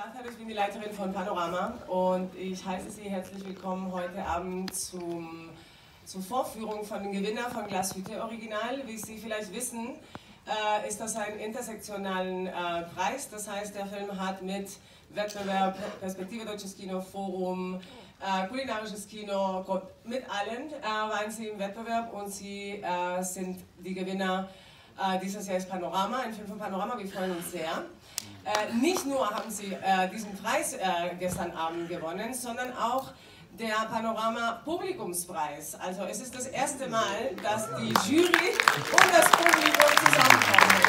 Strasser, ich bin die Leiterin von Panorama und ich heiße Sie herzlich willkommen heute Abend zum, zur Vorführung von dem Gewinner von Glashütte Original. Wie Sie vielleicht wissen, äh, ist das ein intersektionalen äh, Preis. Das heißt, der Film hat mit Wettbewerb, Perspektive Deutsches Kino, Forum, äh, kulinarisches Kino, mit allen äh, waren sie im Wettbewerb und sie äh, sind die Gewinner äh, dieses Jahr ist Panorama, ein Film von Panorama, wir freuen uns sehr. Äh, nicht nur haben sie äh, diesen Preis äh, gestern Abend gewonnen, sondern auch der Panorama Publikumspreis. Also es ist das erste Mal, dass die Jury und das Publikum zusammenkommen.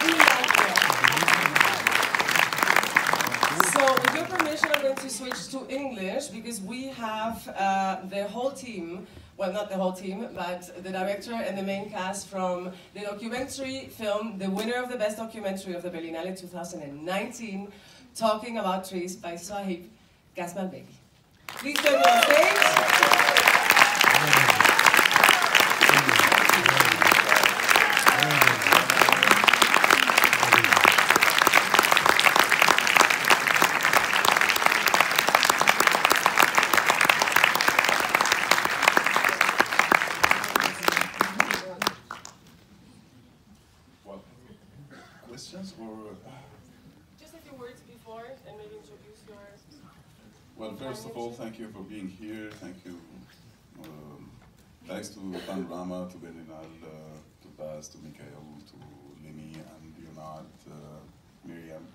Vielen Dank. To switch to English because we have uh, the whole team well, not the whole team, but the director and the main cast from the documentary film, the winner of the best documentary of the Berlinale 2019, Talking About Trees by Sahib Gasman Please join on stage. Questions or? Just a few words before and maybe introduce your. Well, first of all, thank you for being here. Thank you. Um, thanks to Panorama, to Berlinale, uh, to Baz, to Mikhail, to Lini and Leonard, uh, Miriam,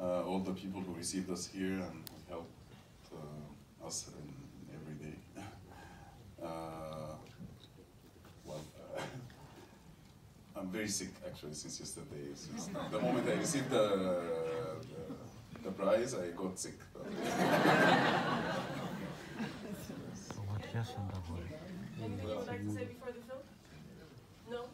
uh, all the people who received us here and who helped uh, us in every day. Uh, well, I'm very sick actually since yesterday. Since the moment I received the, the, the prize, I got sick. Anything you would like to say before the film? No?